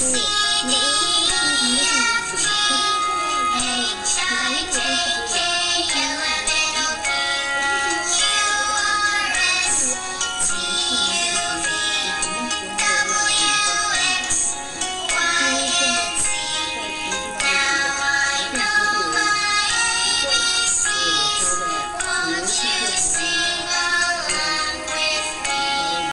你你